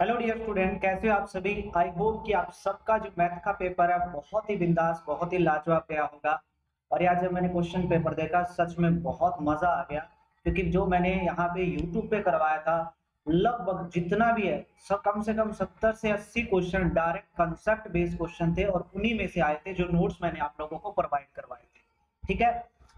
Hello dear student कैसे हो आप सभी? आई होप कि आप सबका जो मैथ का पेपर है, बहुत ही बिंदास, बहुत ही लाजवाब गया होगा। और यार जब मैंने क्वेश्चन पेपर देखा, सच में बहुत मज़ा आ गया। क्योंकि जो मैंने यहाँ पे यूट्यूब पे करवाया था, लगभग जितना भी है, सब कम से कम सत्तर से अस्सी question direct concept based question थे और उन्हीं में से आए थे जो नोट्स मैंने आप लोगों को प्रोवाइड करवाए थे। ठीक है?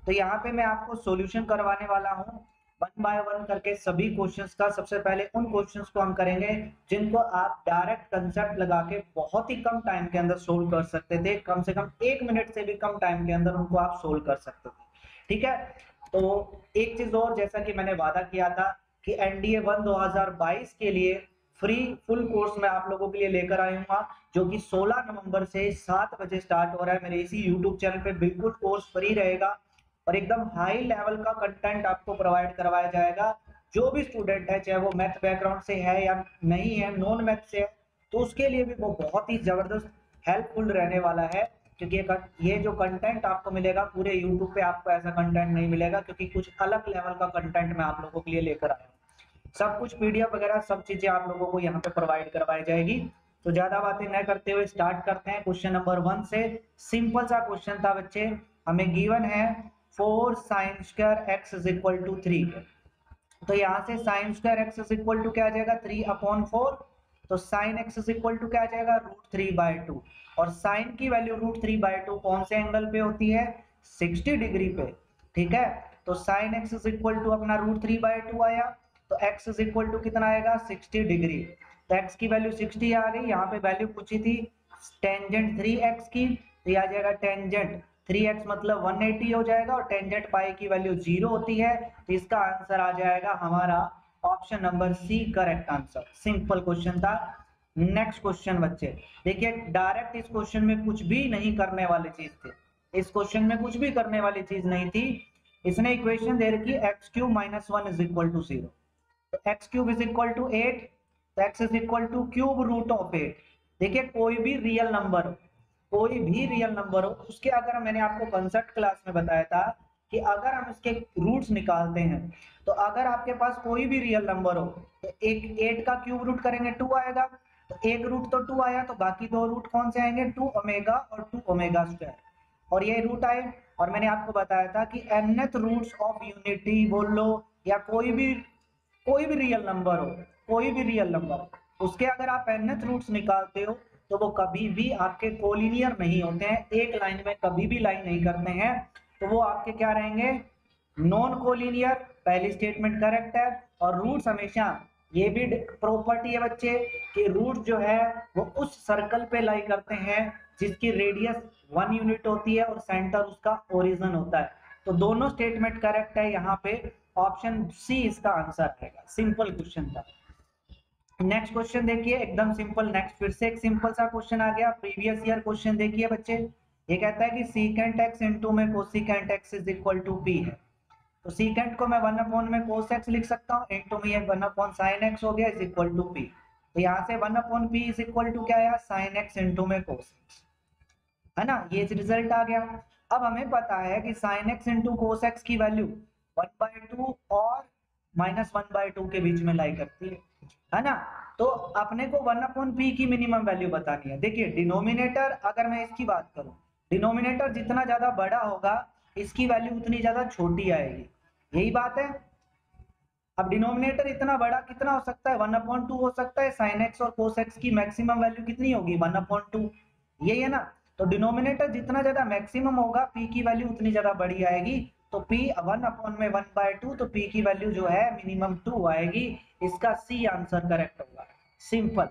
तो यहाँ पे मैं आपको सोल्यूशन करवाने वाला हूँ। वन बाय वन करके सभी क्वेश्चंस का, सबसे पहले उन क्वेश्चंस को हम करेंगे जिनको आप डायरेक्ट कंसेप्ट लगा के बहुत ही कम टाइम के अंदर सोल्व कर सकते थे। कम से कम एक मिनट से भी कम टाइम के अंदर उनको आप सोल्व कर सकते थे। ठीक है? तो एक चीज़ और, जैसा कि मैंने वादा किया था कि एनडीए वन 2022 के लिए फ्री फुल कोर्स मैं आप लोगों के लिए लेकर आऊँगा जो कि 16 नवंबर से 7 बजे स्टार्ट हो रहा है। मेरे इसी यूट्यूब चैनल पे बिल्कुल कोर्स फ्री रहेगा। और एकदम हाई लेवल का कंटेंट आपको प्रोवाइड करवाया जाएगा। जो भी स्टूडेंट है, चाहे वो मैथ बैकग्राउंड से है या नहीं है नॉन मैथ से है तो उसके लिए भी वो बहुत ही ज़बरदस्त हेल्पफुल रहने वाला है। क्योंकि ये जो कंटेंट आपको मिलेगा, पूरे यूट्यूब पे आपको ऐसा कंटेंट नहीं मिलेगा, क्योंकि कुछ अलग लेवल का कंटेंट मैं आप लोगों के लिए लेकर आया हूँ। सब कुछ पीडीएफ वगैरह, सब चीज़ें आप लोगों को यहाँ पे प्रोवाइड करवाई जाएगी। तो ज़्यादा बातें न करते हुए स्टार्ट करते हैं। क्वेश्चन नंबर वन से सिंपल सा क्वेश्चन था बच्चे। हमें गिवन है four sine square x is equal to three. तो यहाँ से sine square x is equal to क्या जाएगा? Three upon four. तो sine x is equal to क्या जाएगा? Root three by two. और साइन की value root three by two कौन से एंगल पे होती है? सिक्सटी डिग्री पे। ठीक है? तो sine x is equal to अपना रूट थ्री बाय टू आया। तो एक्स इज़ इक्वल टू कितना आएगा? Sixty degree. तो एक्स की वैल्यू सिक्सटी आ गई। यहाँ पे वैल्यू पूछी थी टेंजेंट थ्री एक्स की। तो आ जाएगा टेंजेंट। थ्री एक्स मतलब वन एटी हो जाएगा और टेंजेंट पाई की वैल्यू ज़ीरो होती है तो इसका आंसर आ जाएगा हमारा option number C, correct answer. Simple question था। नेक्स्ट क्वेश्चन बच्चे, देखिए, डायरेक्ट इस क्वेश्चन में कुछ भी नहीं करने वाली चीज़ थी। इस क्वेश्चन में कुछ भी करने वाली चीज़ नहीं थी। इसने इक्वेशन दे रखी x cube minus one is equal to zero x cube is equal to eight x is equal to cube root of eight देखिए, कोई भी रियल नंबर कोई भी रियल नंबर हो, उसके अगर मैंने आपको कंसेप्ट क्लास में बताया था कि अगर हम इसके रूट्स निकालते हैं तो अगर आपके पास कोई भी रियल नंबर हो तो एक एट का क्यूब रूट करेंगे टू आएगा तो एक रूट तो टू आया तो बाकी दो रूट कौन से आएँगे? टू ओमेगा और टू ओमेगा स्क्वायर और ये रूट आए, और मैंने आपको बताया था कि एनथ रूट्स ऑफ़ यूनिटी बोल लो या कोई भी कोई भी रियल नंबर हो, कोई भी रियल नंबर उसके अगर आप एनथ रूट्स निकालते हो तो वो कभी भी आपके कोलिनियर नहीं होते हैं। एक लाइन में कभी भी लाइन नहीं करते हैं। तो वो आपके क्या रहेंगे? नॉन कोलिनियर पहली स्टेटमेंट करेक्ट है। और रूट्स हमेशा, ये भी प्रॉपर्टी है बच्चे, कि रूट जो है, वो उस सर्कल पे लाई करते हैं, जिसकी रेडियस वन यूनिट होती है और सेंटर उसका ओरिजिन होता है। तो दोनों स्टेटमेंट करेक्ट है। यहाँ पे ऑप्शन सी इसका आंसर रहेगा। सिंपल क्वेश्चन था। नेक्स्ट क्वेश्चन देखिए, एकदम सिंपल नेक्स्ट फिर से एक सिंपल सा क्वेश्चन आ गया। प्रीवियस ईयर क्वेश्चन देखिए बच्चे, ये कहता है कि सीकेंट एक्स इंटू में cosecant x is equal to p है। तो सीकेंट को मैं वन अपॉन में कोस एक्स लिख सकता हूँ इंटू में ये वन अपॉन साइन एक्स हो गया इज़ इक्वल टू पी तो यहाँ से one upon p is equal to क्या आया साइन एक्स इंटू में कोस एक्स है ना? ये रिज़ल्ट आ गया। अब हमें पता है कि sine x into cos x की वैल्यू वन बाय टू और माइनस वन बाय टू के बीच में लाई करती है। है ना? तो अपने को वन अपॉन पी की मिनिमम वैल्यू बतानी है। देखिए डिनोमिनेटर अगर मैं इसकी बात करूँ डिनोमिनेटर जितना ज़्यादा बड़ा होगा, इसकी वैल्यू उतनी ज़्यादा छोटी आएगी। यही बात है? अब डिनोमिनेटर इतना बड़ा कितना हो सकता है? वन अपॉन टू हो सकता है साइन एक्स और कोस एक्स की मैक्सिमम वैल्यू कितनी होगी? वन अपॉन टू यही है ना? तो डिनोमिनेटर जितना ज़्यादा मैक्सिमम होगा पी की वैल्यू उतनी ज़्यादा बड़ी आएगी। तो P वन अपॉन में वन बाय टू तो P की वैल्यू जो है मिनिमम टू आएगी। इसका सी आंसर करेक्ट होगा। सिंपल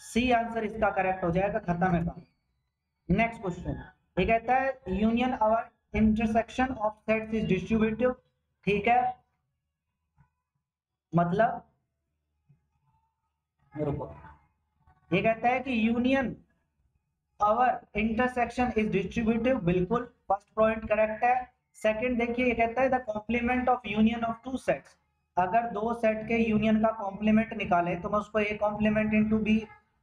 सी आंसर इसका करेक्ट हो जाएगा, खत्म है काम। नेक्स्ट क्वेश्चन ये कहता है union over intersection of sets is distributive ठीक है? मतलब? रुको। ये कहता है कि union over intersection is distributive बिल्कुल। फ़र्स्ट पॉइंट करेक्ट है। सेकंड देखिए, ये कहता है, the complement of union of two sets. अगर दो सेट के यूनियन का कॉम्प्लीमेंट निकाले तो मैं उसको A complement into B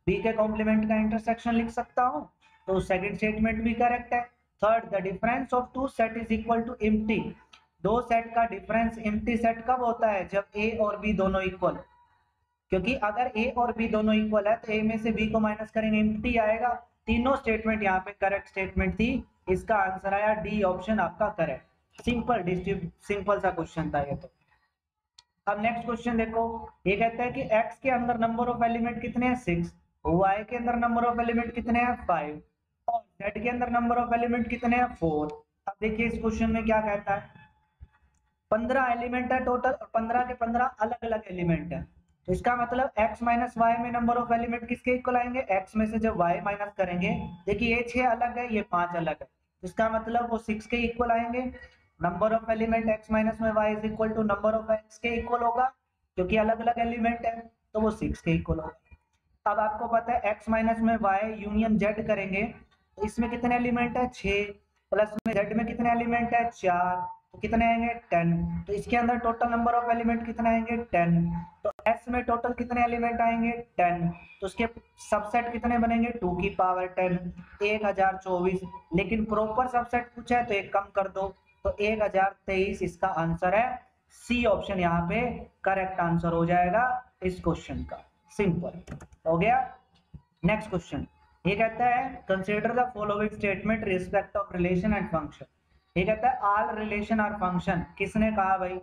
B के कॉम्प्लीमेंट का इंटरसेक्शन लिख सकता हूँ। तो सेकंड स्टेटमेंट भी करेक्ट है। Third, the difference of two set is equal to empty दो सेट का डिफरेंस इम्प्टी सेट कब होता है? जब ए और बी दोनों इक्वल। क्योंकि अगर ए और बी दोनों इक्वल है तो ए में से बी को माइनस करेंगे, एम्प्टी आएगा। तीनों स्टेटमेंट यहाँ पे करेक्ट स्टेटमेंट थी। इसका आंसर आया डी ऑप्शन आपका करेक्ट सिंपल सिंपल सा क्वेश्चन था ये तो। अब नेक्स्ट क्वेश्चन देखो। ये कहता है कि x के अंदर नंबर ऑफ़ एलिमेंट कितने हैं? सिक्स y के अंदर नंबर ऑफ़ एलिमेंट कितने हैं? फाइव और z के अंदर नंबर ऑफ़ एलिमेंट कितने हैं? फोर अब देखिए इस क्वेश्चन में क्या कहता है। पंद्रह एलिमेंट है टोटल और पंद्रह के पंद्रह अलग अलग एलिमेंट है। तो इसका मतलब x माइनस वाई में नंबर ऑफ़ एलिमेंट किसके इक्वल आएँगे? x में से जब y माइनस करेंगे, देखिए ये छह अलग है, ये पाँच अलग है। तो इसका मतलब वो सिक्स के इक्वल आएँगे। Number of element x minus में y is equal to number of x के इक्वल होगा, क्योंकि अलग अलग एलिमेंट है तो वो सिक्स के इक्वल होगा। अब आपको पता है, x माइनस में y यूनियन z करेंगे तो इसमें कितने एलिमेंट है? छह। प्लस में जेड में कितने एलिमेंट है? चार। तो कितने आएँगे? टेन। तो इसके अंदर टोटल नंबर ऑफ़ एलिमेंट कितने आएँगे? टेन। तो एस में टोटल कितने एलिमेंट आएँगे? टेन। तो उसके सबसेट कितने बनेंगे? टू की पावर टेन। एक हज़ार चौबीस। लेकिन प्रॉपर सबसेट पूछा है तो एक कम कर दो। तो एक हज़ार तेईस इसका आंसर है। सी ऑप्शन यहाँ पे करेक्ट आंसर हो जाएगा इस क्वेश्चन का। सिंपल हो गया? नेक्स्ट क्वेश्चन ये कहता है consider the following statement respect of relation and function ये कहता है आल रिलेशन और फ़ंक्शन किसने कहा भाई?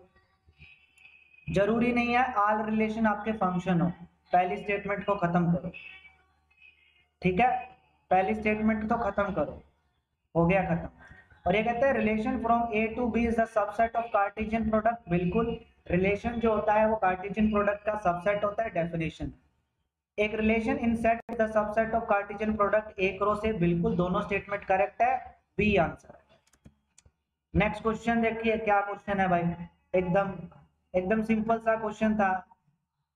ज़रूरी नहीं है आल रिलेशन आपके फ़ंक्शन हो। पहली स्टेटमेंट को खत्म करो। ठीक है? पहली स्टेटमेंट तो खत्म करो। हो गया खत्म। और ये कहते हैं relation from A to B is the subset of Cartesian product बिल्कुल रिलेशन जो होता है वो कार्टेशियन प्रोडक्ट का सबसेट होता है डेफिनेशन एक relation in set the subset of Cartesian product एक रो से बिल्कुल दोनों स्टेटमेंट करेक्ट है। बी आंसर नेक्स्ट क्वेश्चन देखिए, क्या क्वेश्चन है भाई? एकदम एकदम सिंपल सा क्वेश्चन था।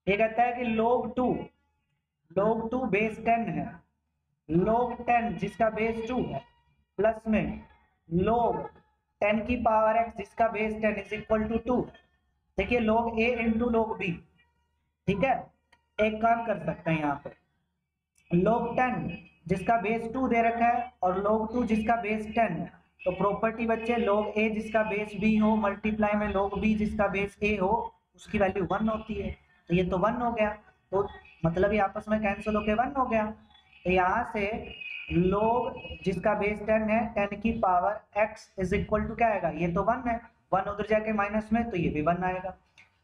ये कहता है कि लोग टू लोग टू बेस टेन है। लोग टेन जिसका बेस टू है प्लस में लोग टेन की पावर एक्स जिसका base ten is equal to two देखिए लोग ए इंटू लोग बी ठीक है? एक काम कर सकते हैं यहाँ पे। लोग टेन जिसका बेस टू दे रखा है, और लोग टू जिसका बेस टेन है। तो प्रॉपर्टी बच्चे, log a जिसका बेस b हो मल्टीप्लाई में log b जिसका बेस a हो, उसकी वैल्यू वन होती है। तो ये तो वन हो गया। तो मतलब ये आपस में कैंसिल होके वन हो गया। तो यहाँ से log जिसका बेस टेन है टेन की power x is equal to क्या आएगा? ये तो वन है। वन उधर जाके माइनस में तो ये भी वन आएगा।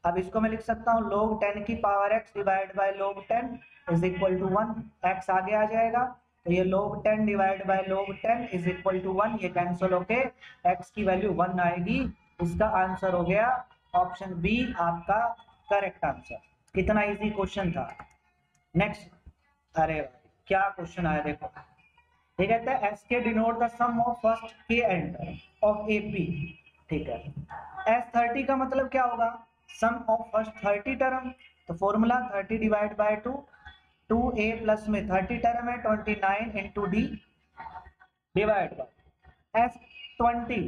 अब इसको मैं लिख सकता हूँ, log टेन की power x divide by log ten is equal to one X आगे आ जाएगा। तो ये log 10 divide by log 10 is equal to one ये कैंसिल होके x की वैल्यू वन आएगी। इसका आंसर हो गया ऑप्शन बी आपका करेक्ट आंसर कितना इजी क्वेश्चन था। नेक्स्ट अरे, क्या क्वेश्चन आया देखो। ये कहता है S K denote the sum of first K enter of P ठीक है। एस थर्टी का मतलब क्या होगा? Sum of first thirty term तो formula thirty divide by two two A plus में थर्टी टर्म है, twenty nine into D divide by S twenty.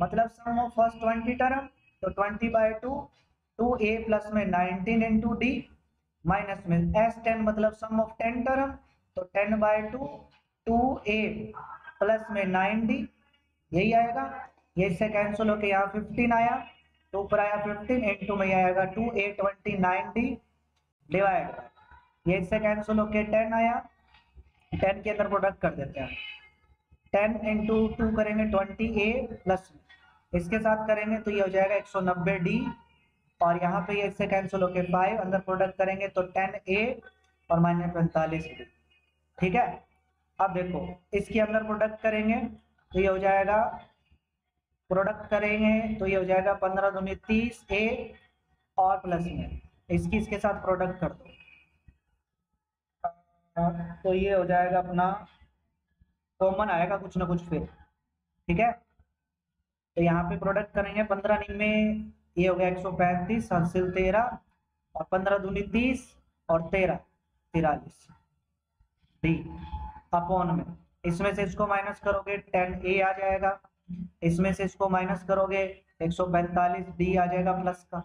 मतलब sum of first twenty term तो twenty by two two A plus में nineteen into D minus में S ten मतलब sum of ten term तो ten by two two A plus में nine D यही आएगा। ये इससे कैंसिल होकर यहाँ फिफ्टीन आया तो ऊपर आया फिफ्टीन इंटू में आएगा two A twenty nine D divide. ये इससे कैंसिल होके टेन आया। टेन के अंदर प्रोडक्ट कर देते हैं। टेन इंटू टू करेंगे ट्वेंटी ए प्लस इसके साथ करेंगे तो ये हो जाएगा एक सौ नब्बे डी और यहाँ पे ये इससे कैंसिल होके फाइव अंदर प्रोडक्ट करेंगे तो टेन ए और माइनस पैंतालीस डी ठीक है? अब देखो, इसके अंदर प्रोडक्ट करेंगे तो ये हो जाएगा प्रोडक्ट करेंगे तो ये हो जाएगा पंद्रह दूनी तीस ए और प्लस में इसकी इसके साथ प्रोडक्ट कर दो। तो ये हो जाएगा अपना कॉमन आएगा कुछ ना कुछ फिर, ठीक है? तो यहाँ पे प्रोडक्ट करेंगे पंद्रह में, ये हो गया एक सौ पैंतीस, हासिल तेरह, और पंद्रह दूनी तीस, और तेरह, तिरालीस, डी अपॉन में। इसमें से इसको माइनस करोगे टेन ए आ जाएगा। इसमें से इसको माइनस करोगे, एक सौ पैंतालीस डी आ जाएगा प्लस का।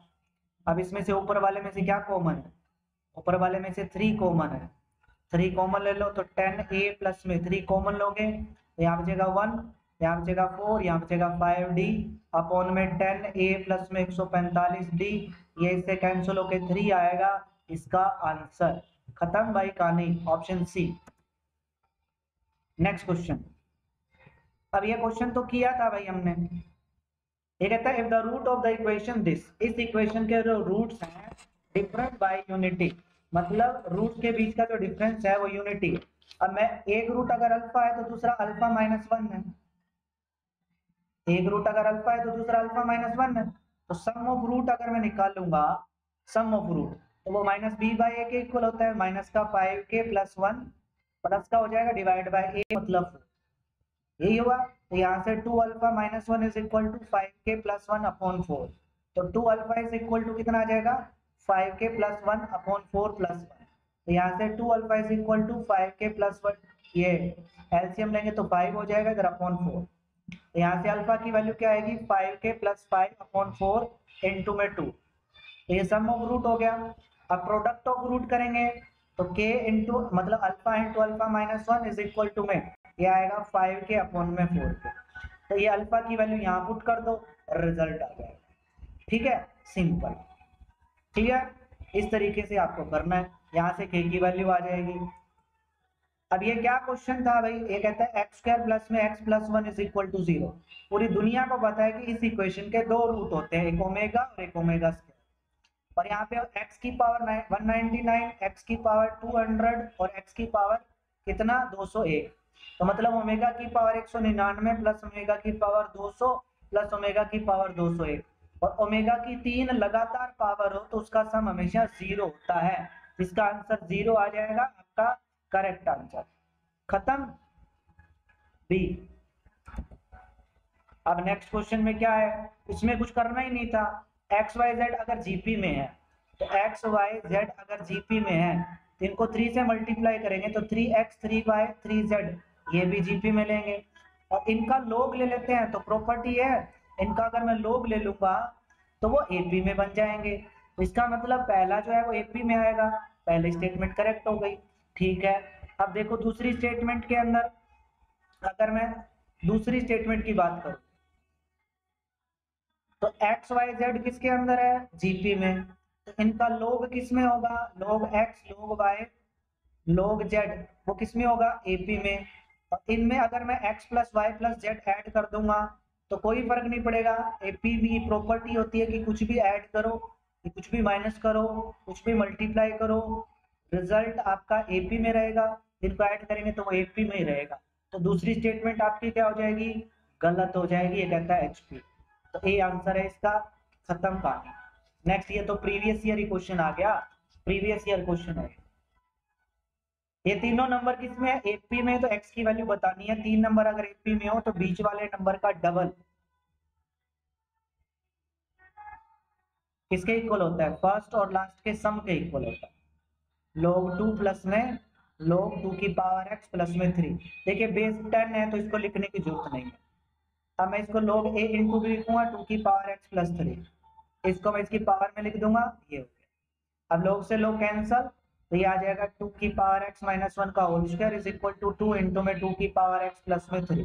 अब इसमें से ऊपर वाले में से क्या कॉमन है? ऊपर वाले में से थ्री कॉमन है। थ्री कॉमन ले लो तो टेन ए प्लस में थ्री कॉमन लोगे, यहाँ बचेगा वन, यहाँ बचेगा फोर, यहाँ बचेगा फाइव डी, अपॉन में टेन ए प्लस में एक सौ पैंतालीस डी, ये इससे कैंसिल होके थ्री आएगा, इसका आंसर। खत्म भाई कहानी ऑप्शन सी नेक्स्ट क्वेश्चन अब ये क्वेश्चन तो किया था भाई हमने। ये कहता है if the root of the equation this इस इक्वेशन के जो रूट्स हैं डिफरेंट बाय यूनिटी मतलब रूट के बीच का जो डिफरेंस है वो यूनिटी अब मैं एक रूट अगर अल्फ़ा है तो दूसरा अल्फ़ा माइनस वन है। एक रूट अगर अल्फ़ा है तो दूसरा अल्फ़ा माइनस वन है। तो सम ऑफ़ रूट अगर मैं निकालूँगा सम ऑफ़ रूट तो वो माइनस बी बाई ए के इक्वल होता है। माइनस का फाइव के प्लस वन प्लस का हो जाएगा डिवाइड बाय ए मतलब यही हुआ तो यहाँ से two alpha minus one is equal to five K plus one upon four तो two alpha is equal to कितना आ जाएगा? Five K plus one upon four plus one. तो यहाँ से two alpha is equal to five K plus one. ये LCM लेंगे तो फाइव हो जाएगा इधर अपॉन फोर। तो यहाँ से अल्फ़ा की वैल्यू क्या आएगी? Five K plus five upon four into में टू। तो ये सम ऑफ़ रूट हो गया। अब प्रोडक्ट ऑफ़ रूट करेंगे तो के इंटू मतलब alpha into alpha minus one is equal to में। ये आएगा फाइव के अपॉन में फोर के। तो ये अल्फ़ा की वैल्यू यहाँ पुट कर दो रिज़ल्ट आ जाएगा। ठीक है? सिंपल है इस तरीके से आपको करना है। यहाँ से के की वैल्यू आ जाएगी। अब ये क्या क्वेश्चन था भाई? ये कहता है एक्स स्क्वायर प्लस में X plus one is equal to zero पूरी दुनिया को पता है कि इस इक्वेशन के दो रूट होते हैं, एक ओमेगा और एक ओमेगा स्क्वायर और यहाँ पे x की पावर 199 x की पावर 200 और x की पावर कितना? 201 तो मतलब ओमेगा की पावर 199 प्लस ओमेगा की पावर 200 प्लस ओमेगा की पावर 201 और ओमेगा की तीन लगातार पावर हो तो उसका सम हमेशा ज़ीरो होता है। इसका आंसर ज़ीरो आ जाएगा, आपका करेक्ट आंसर। खत्म? बी। अब नेक्स्ट क्वेश्चन में क्या है? इसमें कुछ करना ही नहीं था। एक्स, वाई, जेड अगर जीपी में है तो एक्स, वाई, जेड अगर जीपी में है तो इनको थ्री से मल्टीप्लाई करेंगे तो three X, three Y, three Z, ये भी जीपी में लेंगे। और इनका लोग ले लेते हैं तो प्रॉपर्टी है इनका अगर मैं लोग ले लूँगा तो वो एपी में बन जाएँगे। तो इसका मतलब पहला जो है वो एपी में आएगा। पहले स्टेटमेंट करेक्ट हो गई। ठीक है। अब देखो दूसरी स्टेटमेंट के अंदर, अगर मैं दूसरी स्टेटमेंट की बात करूँ तो एक्स वाई जेड किसके अंदर है? जीपी में। तो इनका लोग किसमें होगा? लोग एक्स लोग वाई लोग जेड वो किसमें होगा एपी में। और इनमें अगर मैं X plus Y plus Z add कर दूँगा तो कोई फ़र्क नहीं पड़ेगा। एपी भी प्रॉपर्टी होती है कि कुछ भी ऐड करो कुछ भी माइनस करो, कुछ भी मल्टीप्लाई करो रिज़ल्ट आपका एपी में रहेगा। इनको ऐड करेंगे तो वो एपी में ही रहेगा। तो दूसरी स्टेटमेंट आपकी क्या हो जाएगी? गलत हो जाएगी, ये कहता है एचपी तो ए आंसर है इसका खत्म कहानी। नेक्स्ट ये तो प्रीवियस ईयर ही क्वेश्चन आ गया। प्रीवियस ईयर क्वेश्चन है। ये तीनों नंबर किसमें है? एपी में तो एक्स की वैल्यू बतानी है। तीन नंबर अगर एपी में हो तो बीच वाले नंबर का डबल किसके इक्वल होता है? फ़र्स्ट और लास्ट के सम के इक्वल होता है। लोग टू प्लस में लोग टू की पावर एक्स प्लस में थ्री देखिए बेस टेन है तो इसको लिखने की ज़रूरत नहीं है। अब मैं इसको लोग ए इंटू भी लिखूँगा टू की पावर एक्स प्लस थ्री इसको मैं इसकी पावर में लिख दूँगा, ये हो गया। अब लोग से लोग कैंसल तो ये आ जाएगा टू की पावर एक्स माइनस वन का whole square is equal to two into में टू की पावर एक्स प्लस में थ्री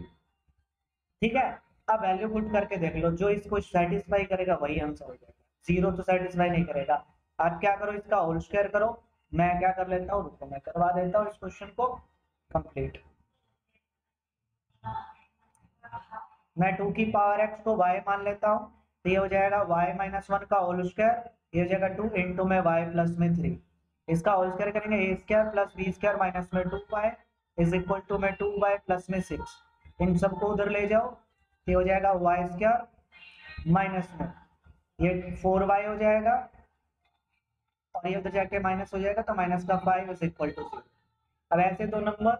ठीक है? अब वैल्यू पुट करके देख लो, जो इसको सेटिस्फाई करेगा वही आंसर हो जाएगा। ज़ीरो तो सेटिस्फाई नहीं करेगा। आप क्या करो, इसका होल स्क्वायर करो। मैं क्या कर लेता हूँ, रुको, मैं करवा देता हूँ इस क्वेश्चन को। कंप्लीट मैं टू की पावर एक्स को वाई मान लेता हूँ। तो ये हो जाएगा वाई माइनस वन का होल स्क्वायर ये हो जाएगा टू इंटू में वाई प्लस में थ्री इसका होल स्क्वायर करेंगे A square plus B square minus में two Y is equal to में टू वाई प्लस में सिक्स इन सबको उधर ले जाओ, ये हो जाएगा वाई स्क्वायर माइनस में. ये फोर वाई हो जाएगा, और ये उधर जाके माइनस हो जाएगा तो माइनस का five is equal to zero अब ऐसे दो नंबर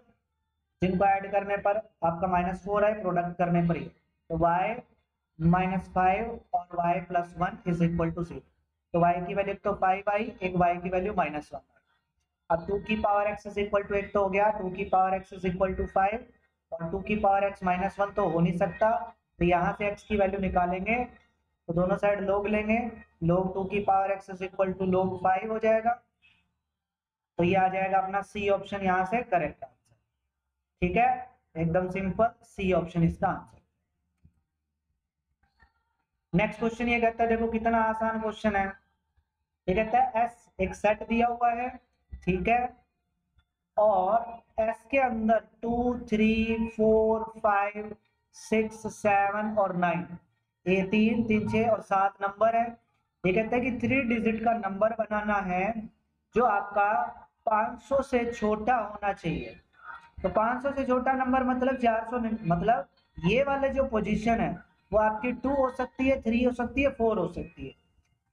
जिनको ऐड करने पर आपका माइनस फोर है प्रोडक्ट करने पर ही. तो वाई माइनस फाइव और Y plus one is equal to zero तो y की वैल्यू तो फाइव आई एक y की वैल्यू माइनस वन अब टू की power x is equal to एक तो हो गया टू की power x is equal to five और टू की पावर x माइनस वन तो हो नहीं सकता। तो यहाँ से x की वैल्यू निकालेंगे तो दोनों साइड लोग लेंगे लोग टू की power x is equal to log five हो जाएगा। तो ये आ जाएगा अपना सी ऑप्शन यहाँ से करेक्ट आंसर ठीक है? एकदम सिंपल सी ऑप्शन इसका आंसर नेक्स्ट क्वेश्चन ये कहता है, देखो कितना आसान क्वेश्चन है। ये कहता है एस एक सेट दिया हुआ है, ठीक है? और एस के अंदर two three four five six seven और नाइन ये तीन तीन, छह और सात नंबर है। ये कहता है कि थ्री डिजिट का नंबर बनाना है, जो आपका 500 से छोटा होना चाहिए। तो 500 से छोटा नंबर मतलब 400 मतलब ये वाले जो पोजीशन है, वो आपकी टू हो सकती है थ्री हो सकती है फोर हो सकती है।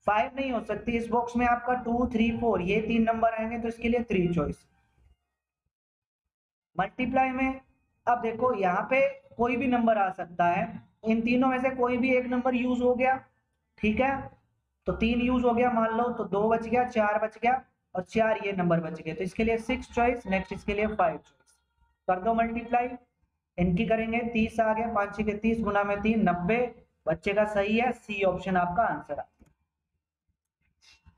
फाइव नहीं हो सकती। इस बॉक्स में आपका टू थ्री फोर ये तीन नंबर आएँगे तो इसके लिए थ्री चॉइस मल्टीप्लाई में, अब देखो, यहाँ पे कोई भी नंबर आ सकता है। इन तीनों में से कोई भी एक नंबर यूज़ हो गया, ठीक है? तो तीन यूज़ हो गया, मान लो तो दो बच गया, चार बच गया, और चार ये नंबर बच गए। तो इसके लिए सिक्स चॉइस नेक्स्ट इसके लिए फाइव चॉइस कर दो मल्टीप्लाई इनकी करेंगे, तीस आ गया, पाँच के तीस गुना में तीन, नब्बे। बच्चे का सही है सी ऑप्शन आपका आंसर आ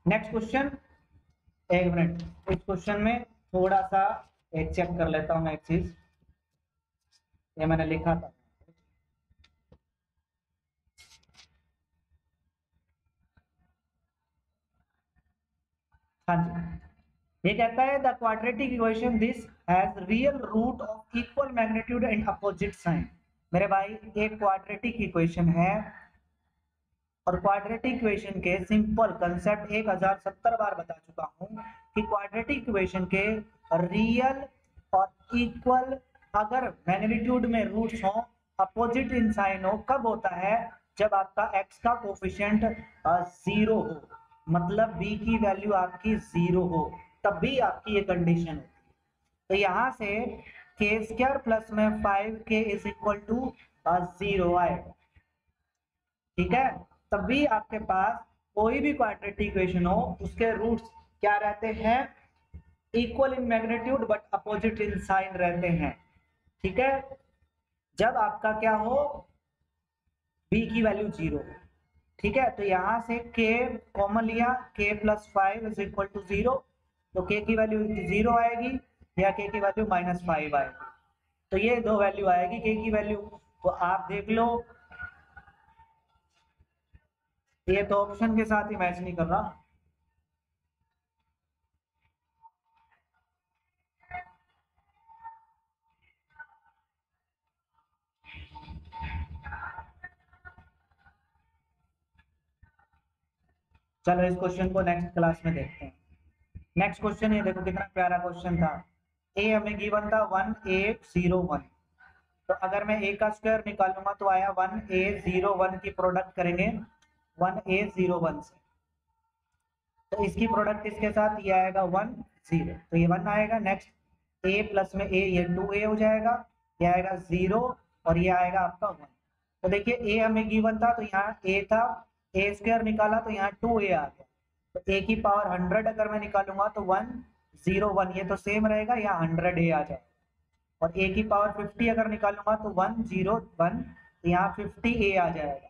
नेक्स्ट क्वेश्चन एक मिनट इस क्वेश्चन में थोड़ा सा एक चेक कर लेता हूँ मैं एक चीज़। ये मैंने लिखा था। हाँ जी। ये कहता है the quadratic equation this has real root of equal magnitude and opposite sign मेरे भाई, एक क्वाड्रेटिक इक्वेशन है। और क्वाड्रेटिक इक्वेशन के सिंपल कंसेप्ट एक हज़ार सत्तर बार बता चुका हूँ कि क्वाड्रेटिक इक्वेशन के रियल और इक्वल अगर मैग्नीट्यूड में रूट्स हो अपोजिट इन साइन हो, कब होता है? जब आपका एक्स का कोफिशियंट ज़ीरो हो। मतलब बी की वैल्यू आपकी ज़ीरो हो, तब भी आपकी ये कंडीशन होती है। तो यहाँ से के स्क्र प्लस में five K is equal to zero आए ठीक है? तब भी आपके पास कोई भी क्वाड्रेटिक इक्वेशन हो, उसके रूट्स क्या रहते हैं? Equal in magnitude but opposite in sign रहते हैं। ठीक है? जब आपका क्या हो? B की वैल्यू ज़ीरो ठीक है? तो यहाँ से k कॉमन लिया। K plus five is equal to zero तो k की वैल्यू ज़ीरो आएगी या k की वैल्यू माइनस फाइव आएगी? तो ये दो वैल्यू आएगी k की वैल्यू तो आप देख लो ये तो ऑप्शन के साथ ही मैच नहीं कर रहा। चलो इस क्वेश्चन को नेक्स्ट क्लास में देखते हैं। नेक्स्ट क्वेश्चन ये देखो कितना प्यारा क्वेश्चन था। ए हमें गिवन था वन एट ज़ीरो वन तो अगर मैं ए का स्क्वायर निकालूँगा तो आया वन ए ज़ीरो वन की प्रोडक्ट करेंगे। वन ए ज़ीरो वन से। तो इसकी प्रोडक्ट इसके साथ? ये आएगा वन ज़ीरो तो ये वन आएगा नेक्स्ट ए प्लस में ए ये टू ए हो जाएगा, ये आएगा ज़ीरो और ये आएगा आपका वन तो देखिए ए हमें गिवन था तो यहाँ ए था ए स्क्वायर निकाला तो यहाँ टू ए आ गया। तो ए की पावर हंड्रेड अगर मैं निकालूँगा तो वन ज़ीरो वन ये तो सेम रहेगा, यहाँ हंड्रेड ए आ जाएगा। और ए की पावर फिफ्टी अगर निकालूँगा तो वन ज़ीरो वन यहाँ फिफ्टी ए आ जाएगा।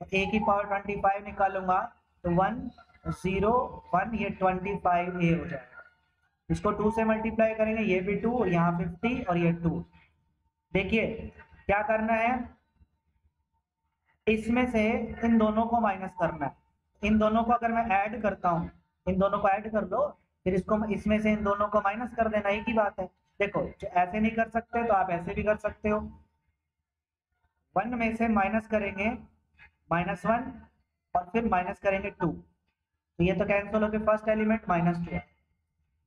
ए की पावर ट्वेंटी फाइव निकालूँगा तो वन ज़ीरो वन ये ट्वेंटी फाइव ए हो जाएगा। इसको टू से मल्टीप्लाई करेंगे, ये भी टू यहाँ फिफ्टी और ये टू देखिए, क्या करना है? इसमें से इन दोनों को माइनस करना है। इन दोनों को अगर मैं ऐड करता हूँ, इन दोनों को ऐड कर दो फिर इसको इसमें से इन दोनों को माइनस कर देना एक ही बात है। देखो, ऐसे नहीं कर सकते तो आप ऐसे भी कर सकते हो। वन में से माइनस करेंगे माइनस वन और फिर माइनस करेंगे टू तो ये तो कैंसिल हो गया फ़र्स्ट एलिमेंट माइनस टू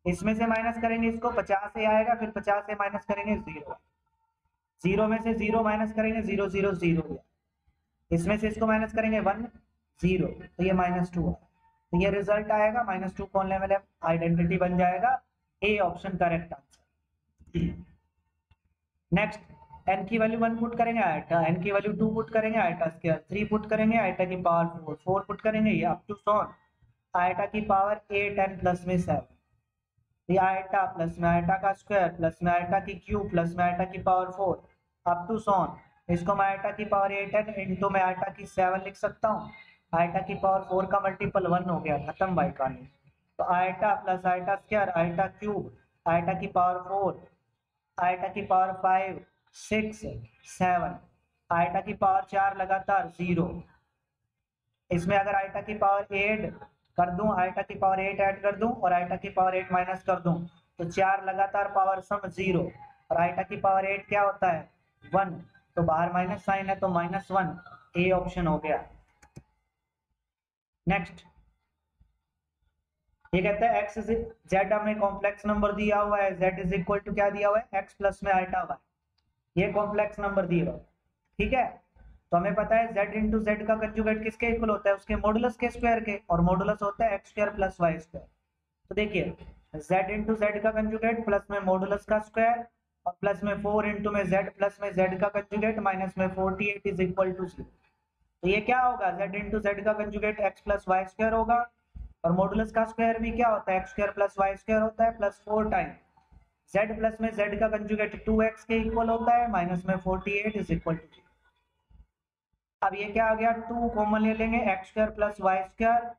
इसमें से माइनस करेंगे इसको, पचास से आएगा, फिर पचास से माइनस करेंगे ज़ीरो ज़ीरो में से ज़ीरो माइनस करेंगे ज़ीरो ज़ीरो ज़ीरो इसमें से इसको माइनस करेंगे वन ज़ीरो तो ये माइनस टू तो ये रिज़ल्ट आएगा माइनस टू कौन लेवल है? आइडेंटिटी बन जाएगा। A option correct answer next N की वैल्यू वन पुट करेंगे आइटा एन की वैल्यू टू पुट करेंगे आइटा स्क्वायर थ्री पुट करेंगे आइटा की पावर फोर फोर पुट करेंगे, ये अप टू सॉन आइटा की पावर एट एन प्लस में सेवन ये आइटा प्लस में आइटा का स्क्वायर प्लस में आइटा की क्यूब प्लस में आइटा की पावर फोर अप टू सॉन इसको मैं आइटा की पावर एट एन इंटू में आइटा की सेवन लिख सकता हूँ. आइटा की पावर फोर का मल्टीपल वन हो गया, खत्म बाई कहानी. तो iota plus iota square iota cube iota की पावर फोर आइटा की power five six, seven iota की पावर चार लगातार ज़ीरो। इसमें अगर आइटा की पावर एट कर दूँ आइटा की पावर एट ऐड कर दूँ और आइटा की पावर एट माइनस कर दूँ तो चार लगातार पावर सम ज़ीरो। और आइटा की पावर एट क्या होता है? वन। तो बाहर माइनस साइन है तो माइनस वन। ए ऑप्शन हो गया। नेक्स्ट। ये कहता है एक्स जेड हमें कॉम्प्लेक्स नंबर दिया हुआ है जेड इज़ इक्वल टू क्या दिया हुआ है? एक्स प्लस में आइटा वाई ये कॉम्प्लेक्स नंबर दिया हुआ ठीक है? तो हमें पता है z इंटू जेड का कंजुगेट किसके इक्वल होता है? उसके मॉडुलस के स्क्वायर के। और मॉडुलस होता है x square plus y square तो देखिए, z इंटू जेड का कंजुगेट प्लस में मॉडुलस का स्क्वायर और प्लस में फोर इंटू में z प्लस में z का कंजुगेट माइनस में forty eight is equal to zero तो ये क्या होगा? z इंटू जेड का conjugate x plus y square होगा। और मॉडुलस का स्क्वायर भी क्या होता है? X square plus y square होता है plus four time z plus में z का कंजुगेट टू एक्स के इक्वल होता है माइनस में forty eight is equal to zero अब ये क्या आ गया? टू कॉमन ले लेंगे x square plus y square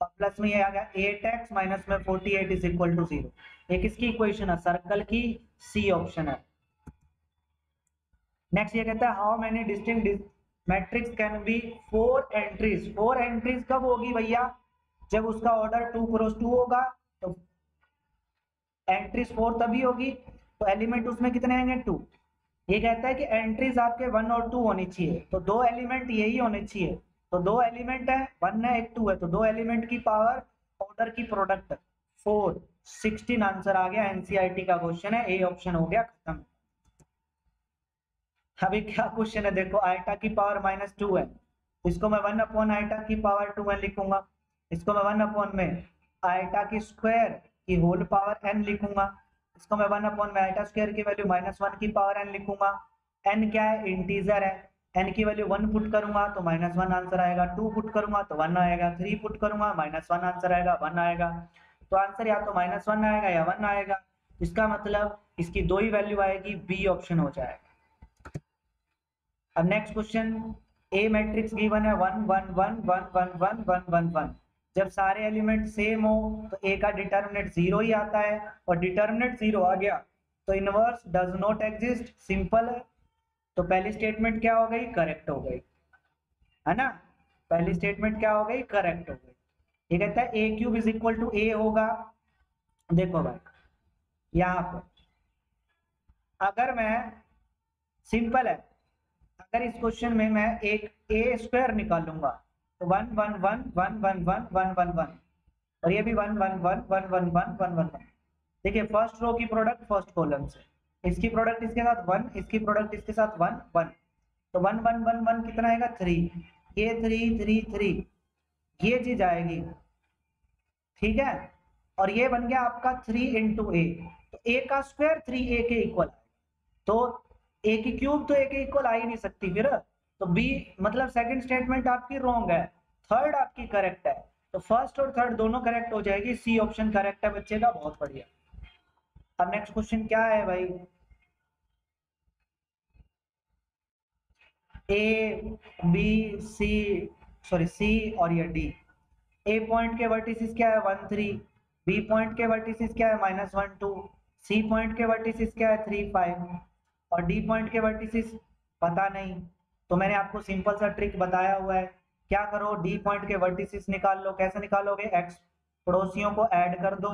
और प्लस में ये आ गया एट एक्स माइनस में forty eight is equal to zero ये किसकी इक्वेशन है? सर्कल की सी ऑप्शन है। नेक्स्ट ये कहता है how many distinct matrix can be four entries four entries कब होगी भैया? जब उसका ऑर्डर टू क्रॉस टू होगा तो एंट्रीज फोर तभी होगी तो एलिमेंट उसमें कितने आएँगे? टू ये कहता है कि एंट्रीज आपके वन और टू होनी चाहिए तो दो एलिमेंट यही होने चाहिए। तो दो एलिमेंट है वन है, एक टू है तो दो एलिमेंट की पावर ऑर्डर की प्रोडक्ट फोर सिक्सटीन आंसर आ गया एनसीआरटी का क्वेश्चन है ए ऑप्शन हो गया, खत्म। अभी क्या क्वेश्चन है? देखो आइटा की पावर माइनस टू है। इसको मैं वन अपॉन आइटा की पावर टू एन लिखूँगा। इसको मैं वन अपॉन में आइटा की स्क्वायर की होल पावर एन लिखूँगा। इसको मैं वन अपॉन आइटा स्क्वायर की वैल्यू माइनस वन की पावर एन लिखूँगा। एन क्या है? इंटीजर है। एन की वैल्यू वन पुट करूँगा तो माइनस वन आंसर आएगा। टू पुट करूँगा तो वन आएगा। थ्री पुट करूँगा माइनस वन आंसर आएगा वन आएगा। तो आंसर या तो माइनस वन आएगा या वन आएगा। इसका मतलब इसकी दो ही वैल्यू आएगी बी ऑप्शन हो जाएगा। अब next question a matrix given है। One one one one one one one one one जब सारे एलिमेंट सेम हो तो ए का डिटर्मिनेट ज़ीरो ही आता है, और डिटर्मिनेट ज़ीरो आ गया तो inverse does not exist simple है। तो पहली स्टेटमेंट क्या हो गई? करेक्ट हो गई। है ना? पहली स्टेटमेंट क्या हो गई? करेक्ट हो गई। ये कहता है A cube is equal to A होगा। देखो भाई, यहाँ पर, अगर मैं सिंपल है, अगर इस क्वेश्चन में मैं एक ए स्क्वायर निकालूँगा तो one one one one one one one one one और ये भी one one one one one one one one one देखिए फ़र्स्ट रो की प्रोडक्ट फ़र्स्ट कॉलम से इसकी प्रोडक्ट इसके साथ वन इसकी प्रोडक्ट इसके साथ वन वन तो वन वन वन वन कितना आएगा थ्री ये थ्री थ्री थ्री ये चीज़ आएगी ठीक है और ये बन गया आपका थ्री इंटू ए तो ए का स्क्वायर थ्री ए के इक्वल तो ए की क्यूब तो ए के इक्वल आ ही नहीं सकती फिर तो बी मतलब सेकंड स्टेटमेंट आपकी रॉन्ग है थर्ड आपकी करेक्ट है तो फ़र्स्ट और थर्ड दोनों करेक्ट हो जाएगी सी ऑप्शन करेक्ट है बच्चे का, बहुत बढ़िया। अब नेक्स्ट क्वेश्चन क्या है भाई? A B C sorry C और ये डी ए पॉइंट के वर्टिसिस क्या है? वन थ्री बी पॉइंट के वर्टिसिस क्या है? Minus one two C point के वर्टिसिस क्या है? थ्री फाइव और डी पॉइंट के वर्टिसिस पता नहीं। तो मैंने आपको सिंपल सा ट्रिक बताया हुआ है। क्या करो? डी पॉइंट के वर्टिसिस निकाल लो। कैसे निकालोगे? एक्स पड़ोसियों को ऐड कर दो।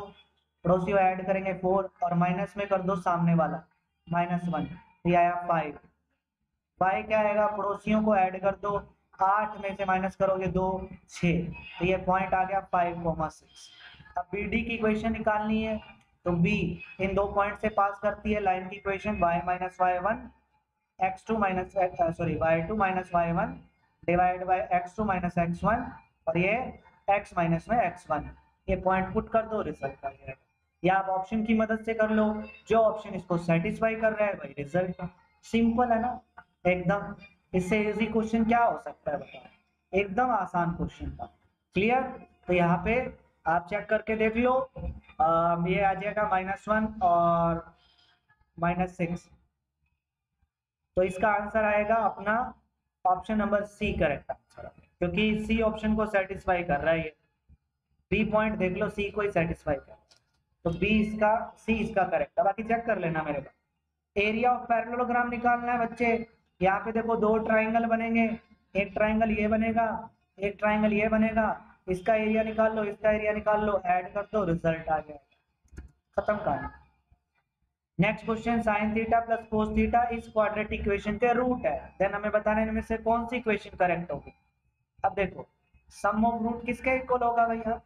पड़ोसियों ऐड करेंगे फोर और माइनस में कर दो सामने वाला। माइनस वन ये आया फाइव वाई क्या आएगा पड़ोसियों को ऐड कर दो। आठ में से माइनस करोगे दो छ तो ये पॉइंट आ गया फाइव कोमा सिक्स अब बी डी की इक्वेशन निकालनी है। तो बी इन दो पॉइंट से पास करती है। लाइन की equation y minus y one x two minus sorry y two minus y one divide by x two minus x one और ये एक्स माइनस में एक्स वन ये पॉइंट पुट कर दो रिज़ल्ट आ जाएगा या आप ऑप्शन की मदद से कर लो। जो ऑप्शन इसको सेटिस्फाई कर रहा है भाई रिज़ल्ट सिंपल है ना? एकदम। इससे इजी क्वेश्चन क्या हो सकता है बताओ? एकदम आसान क्वेश्चन था। क्लियर तो यहाँ पे आप चेक करके देख लो। आ, ये आ जाएगा माइनस वन और माइनस सिक्स तो इसका आंसर आएगा अपना option number C correct answer क्योंकि सी ऑप्शन को सेटिस्फाई कर रहा है ये। बी पॉइंट देख लो सी को ही सेटिस्फाई कर तो बी इसका सी इसका करेक्ट है। बाकी चेक कर लेना मेरे पास एरिया ऑफ़ पैरेललोग्राम निकालना है बच्चे। यहाँ पे देखो दो ट्राइंगल बनेंगे। एक ट्राइंगल ये बनेगा, एक ट्राइंगल ये बनेगा। इसका एरिया निकाल लो, इसका एरिया निकाल लो। ऐड कर दो रिज़ल्ट आ जाएगा। खत्म कहानी। Next question sine theta plus cos theta इस क्वाड्रेटिक इक्वेशन के रूट है। देन हमें बताना इनमें से कौन सी इक्वेशन करेक्ट होगी। अब देखो सम ऑफ़ रूट किसके इक्वल होगा भैया?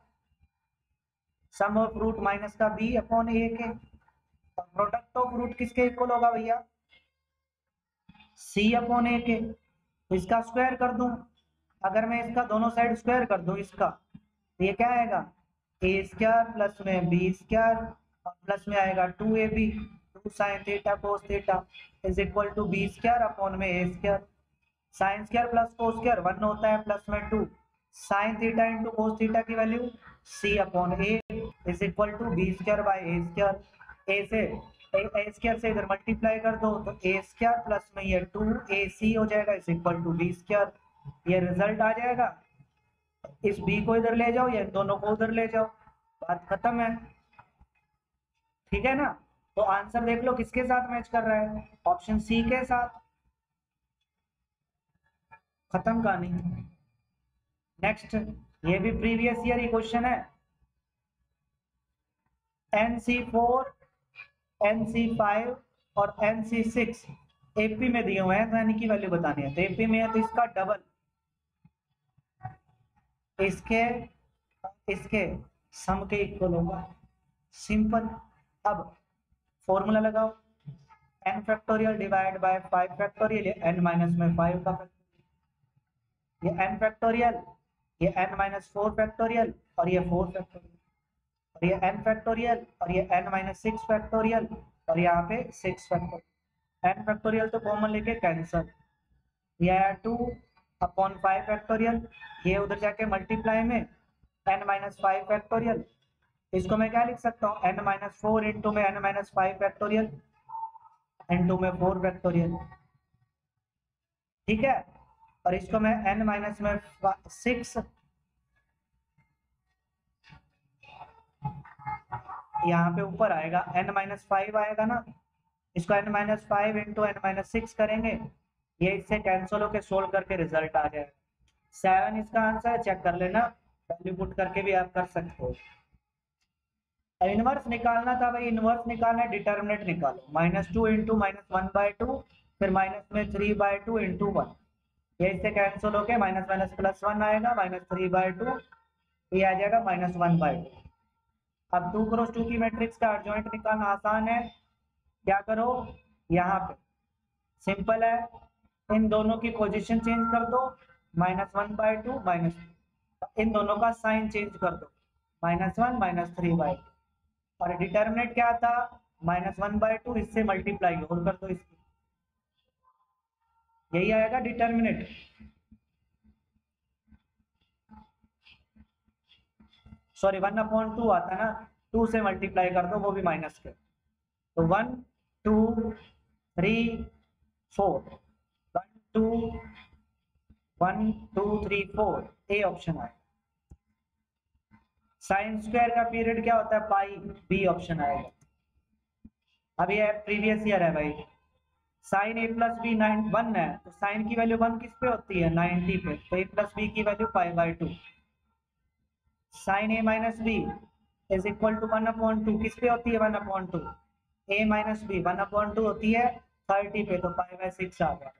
सम ऑफ़ रूट माइनस का बी अपॉन ए के। प्रोडक्ट ऑफ़ रूट किसके इक्वल होगा भैया? सी अपॉन ए के। इसका स्क्वायर कर दूँ। अगर मैं इसका दोनों साइड स्क्वायर कर दूँ, इसका तो ये क्या आएगा? ए स्क्वायर प्लस में बी स्क्वायर प्लस में आएगा two a b sine theta cos theta is equal to b square upon में a square sine square plus cos square one होता है प्लस में two sine theta into cos theta की value c upon a is equal to b square by a square a से a square से इधर multiply कर दो तो ए स्क्वायर प्लस में ये टू ए सी हो जाएगा is equal to b square ये रिज़ल्ट आ जाएगा. इस बी को इधर ले जाओ, या दोनों को उधर ले जाओ. बात खत्म है. ठीक है ना? तो आंसर देख लो किसके साथ मैच कर रहा है? ऑप्शन सी के साथ। खत्म कहानी। नेक्स्ट ये भी प्रीवियस ईयर ही क्वेश्चन है। N c four n c five और एन सी सिक्स एपी में दिए हुए हैं तो यानी की वैल्यू बतानी है। तो एपी में है तो इसका डबल इसके इसके सम के इक्वल होगा। सिंपल अब फॉर्मूला लगाओ। N factorial divide by five factorial n minus में फाइव का ये एन फैक्टोरियल ये एन माइनस फोर फैक्टोरियल और ये फोर फैक्टोरियल और ये एन फैक्टोरियल और ये एन माइनस सिक्स फैक्टोरियल और यहाँ पे सिक्स फैक्टोरियल एन फैक्टोरियल तो कॉमन लेके कैंसल ये आया टू अपॉन फाइव फैक्टोरियल ये उधर जाके मल्टीप्लाई में एन माइनस फाइव फैक्टोरियल इसको मैं क्या लिख सकता हूँ? एन माइनस फोर इंटू में n minus five factorial into में फोर फैक्टोरियल ठीक है? और इसको मैं एन माइनस में सिक्स यहाँ पे ऊपर आएगा। एन माइनस फाइव आएगा ना? इसको n minus five into n minus six करेंगे। ये इससे कैंसिल होकर सोल्व करके रिज़ल्ट आ जाएगा। सेवन इसका आंसर है चेक कर लेना। वैल्यू पुट करके भी आप कर सकते हो। इनवर्स निकालना था भाई, इनवर्स निकालना है डिटर्मिनेट निकालो। Minus two into minus one by two फिर माइनस में three by two into one ये इससे कैंसिल होके माइनस माइनस प्लस वन आएगा माइनस थ्री बाय टू ये आ जाएगा माइनस वन बाय टू अब टू क्रॉस टू की मैट्रिक्स का अर्जॉइंट निकालना आसान है। क्या करो? यहाँ पे। सिंपल है। इन दोनों की पोजीशन चेंज कर दो। Minus one by two minus इन दोनों का साइन चेंज कर दो। Minus one minus three by और डिटर्मिनेट क्या था? माइनस वन बाय टू इससे मल्टीप्लाई और कर दो इसकी। यही आएगा determinant sorry one upon two आता ना? टू से मल्टीप्लाई कर दो, वो भी माइनस के। तो one two three four one two one two three four A option आएगा साइन स्क्वायर का पीरियड क्या होता है? पाई बी ऑप्शन आएगा। अब ये प्रीवियस ईयर है भाई। Sine a plus b nine, one है। तो साइन की वैल्यू वन किस पे होती है? नाइनटी पे। तो ए प्लस बी की value pi by two. Sine a minus b is equal to one upon two. किस पे होती है? One upon two. A minus b, one upon two होती है थर्टी पे। तो पाई बाई सिक्स आ गया।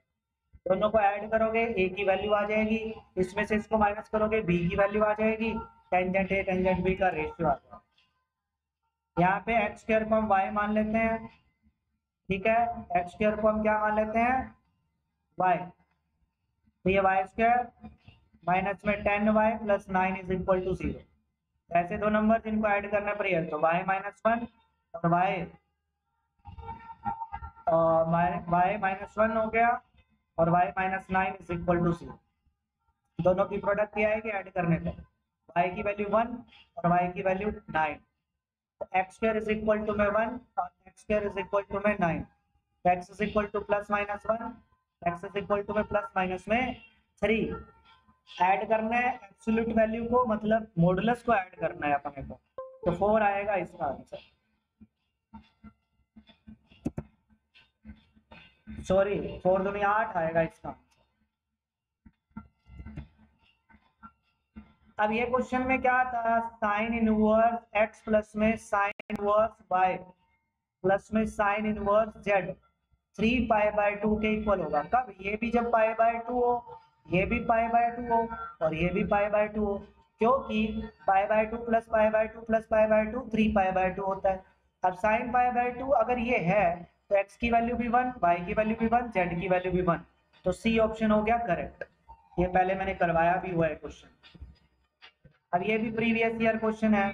दोनों को ऐड करोगे, ए की वैल्यू आ जाएगी। इसमें से इसको माइनस करोगे, बी की वैल्यू आ जाएगी। टेंजेंट ए टेंजेंट बी का रेशियो आ जाएगा यहाँ पे एक्स स्क्र को हम वाई मान लेते हैं। ठीक है? एक्स स्क्र को हम क्या मान लेते हैं? वाई तो ये वाई स्क्र माइनस में ten y plus nine is equal to zero ऐसे दो नंबर जिनको ऐड करना पड़ेगा तो वाई माइनस वन और वाई वाई माइनस वन हो गया और y minus nine is equal to zero दोनों की प्रोडक्ट क्या आएगी? ऐड करने पे y की वैल्यू वन और y की value nine x square is equal to में वन और x square is equal to में nine x is equal to plus minus one x is equal to में प्लस माइनस में three add करना है absolute value को मतलब modulus को ऐड करना है अपने को. तो फोर आएगा इसका आंसर सॉरी फोर दुनिया आठ आएगा इसका. अब ये क्वेश्चन में क्या था? साइन इनवर्स एक्स प्लस में साइन इनवर्स वाई प्लस में sine inverse z three pi by two के इक्वल होगा। कब? ये भी जब पाई बाय टू हो, ये भी पाई बाय टू हो और ये भी पाई बाय टू हो। क्योंकि pi by two plus pi by two plus pi by two three pi by two होता है। अब साइन पाई बाय टू अगर ये है तो एक्स की वैल्यू भी वन वाई की वैल्यू भी वन जेड की वैल्यू भी वन तो सी ऑप्शन हो गया करेक्ट ये पहले मैंने करवाया भी हुआ है क्वेश्चन अब ये भी प्रीवियस ईयर क्वेश्चन है।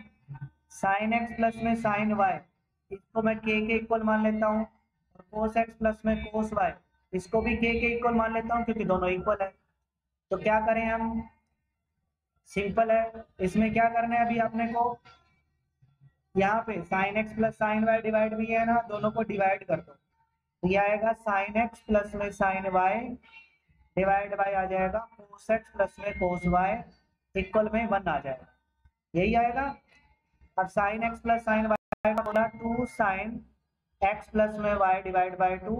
साइन एक्स प्लस में साइन वाई इसको मैं के के इक्वल मान लेता हूँ। और कोस एक्स प्लस में कोस वाई इसको भी के के इक्वल मान लेता हूँ क्योंकि दोनों इक्वल है। तो क्या करें हम? सिंपल है। इसमें क्या करना है अभी अपने को? यहाँ पे sine x plus sine y divide भी है ना, दोनों को डिवाइड कर दो। तो ये आएगा साइन एक्स प्लस में साइन वाई डिवाइड बाई आ जाएगा कोस एक्स प्लस में कोस वाई इक्वल में वन आ जाएगा यही आएगा। अब sine x plus sine y का बोला टू साइन एक्स प्लस में वाई डिवाइड बाई टू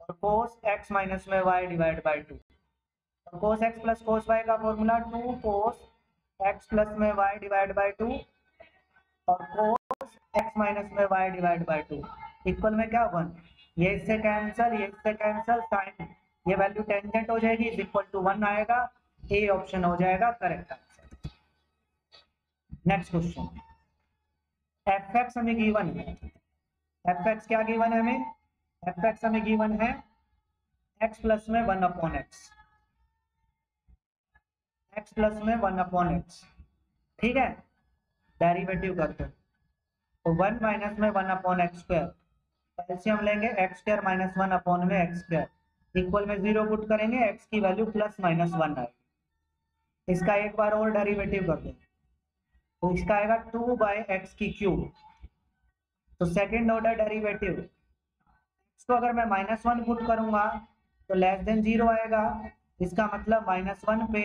और कोस एक्स माइनस में वाई डिवाइड बाई टू और cos x plus cos y का formula two cos x plus में वाई डिवाइड बाई टू और cos x minus में y divide by two equal में क्या? One ये इससे कैंसल ये इससे कैंसल साइन ये वैल्यू टेंजेंट हो जाएगी इज़ इक्वल टू वन आएगा। ए ऑप्शन हो जाएगा correct next question f x हमें गिवन है। एफ़ एक्स क्या गिवन है हमें? एफ़ एक्स हमें गिवन है। एक्स प्लस में one upon x x plus में वन अपॉन एक्स ठीक है? डेरिवेटिव करते तो वन माइनस में one upon x square LCM लेंगे x square minus one upon में एक्स स्क्र इक्वल में ज़ीरो पुट करेंगे एक्स की वैल्यू प्लस माइनस वन आएगी। इसका एक बार और डेरिवेटिव कर दो तो इसका आएगा टू बाय एक्स की क्यूब तो सेकेंड ऑर्डर डेरिवेटिव इसको अगर मैं माइनस वन पुट करूँगा तो लेस देन ज़ीरो आएगा. इसका मतलब माइनस वन पे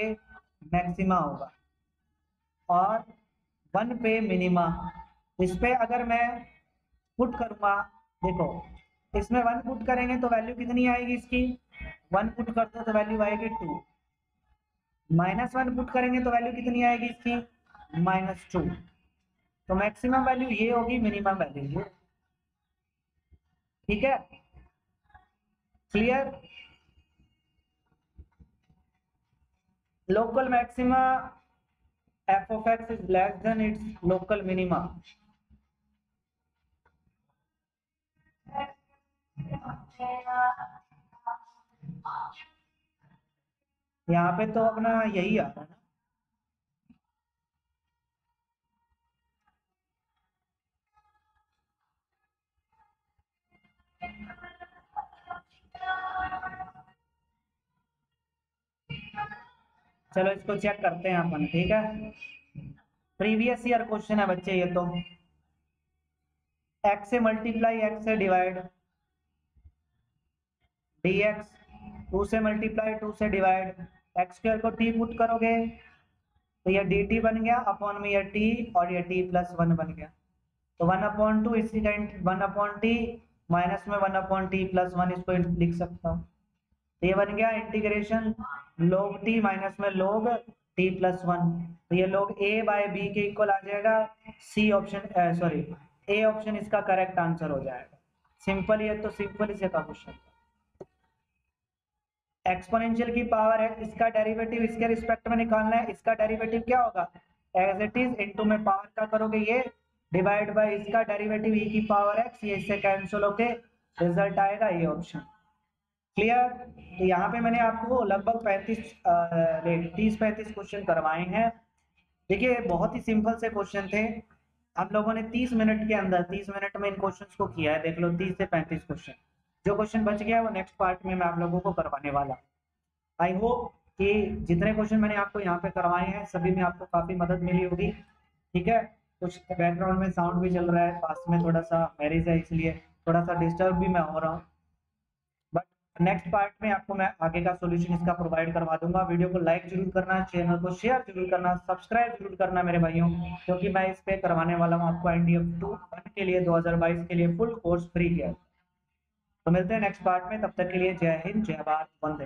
मैक्सिमा होगा. और वन पे मिनिमा इस पे अगर मैं पुट करूँगा, देखो, इसमें वन पुट करेंगे तो वैल्यू कितनी आएगी इसकी? वन पुट करते तो वैल्यू आएगी टू माइनस वन पुट करेंगे तो वैल्यू कितनी आएगी इसकी? Minus two. तो मैक्सिमम वैल्यू ये होगी, मिनिमम वैल्यू ये। ठीक है? Clear? Local maxima f of x is less than its local minima. यहाँ पे तो अपना यही आता है चलो इसको चेक करते हैं अपन, ठीक है? प्रीवियस ईयर क्वेश्चन है बच्चे, ये तो। एक्स से मल्टीप्लाई एक्स से डिवाइड डी एक्स टू से मल्टीप्लाई टू से डिवाइड एक्स स्क्र को टी पुट करोगे तो ये डी टी बन गया अपॉन में ये टी और ये टी प्लस वन बन गया। तो वन अपॉन टू इसी वन अपॉन टी माइनस में one upon t plus one इसको लिख सकता हूँ। तो ये बन गया इंटीग्रेशन लोग टी माइनस में लोग टी प्लस वन। तो ये लोग ए बाय बी के इक्वल आ जाएगा। C option sorry a option इसका करेक्ट आंसर हो जाएगा। सिंपल ये तो सिंपल इसे का क्वेश्चन एक्सपोनेंशियल की पावर है, इसका डेरिवेटिव इसके रिस्पेक्ट में निकालना है। इसका डेरिवेटिव क्या होगा? एज इट इज़ इनटू में पावर का करोगे ये डिवाइड बाय इसका डेरिवेटिव ई की पावर एक्स ये इससे कैंसिल होके रिज़ल्ट आएगा ये ऑप्शन क्लियर तो यहाँ पे मैंने आपको लगभग पैंतीस तीस, पैंतीस क्वेश्चन करवाए हैं। देखिए, बहुत ही सिंपल से क्वेश्चन थे। हम लोगों ने 30 मिनट के अंदर 30 मिनट में इन क्वेश्चंस को किया है। देख लो 30 से 35 क्वेश्चन जो क्वेश्चन बच गया, वो नेक्स्ट पार्ट में मैं आप लोगों को करवाने वाला आई होप कि जितने क्वेश्चन मैंने आपको यहाँ पे करवाए हैं, सभी में आपको काफ़ी मदद मिली होगी। ठीक है? कुछ बैकग्राउंड में साउंड भी चल रहा है पास में थोड़ा सा मैरिज है, इसलिए थोड़ा सा डिस्टर्ब भी मैं हो रहा हूँ। बट नेक्स्ट पार्ट में आपको मैं आगे का सोल्यूशन इसका प्रोवाइड करवा दूँगा। वीडियो को लाइक ज़रूर करना चैनल को शेयर ज़रूर करना सब्सक्राइब ज़रूर करना मेरे भाइयों, क्योंकि मैं इस पे करवाने वाला हूँ आपको एनडीएफ टू वन के लिए 2022 के लिए फुल कोर्स फ्री किया तो मिलते हैं नेक्स्ट पार्ट में, तब तक के लिए जय हिंद, जय भारत, वंदे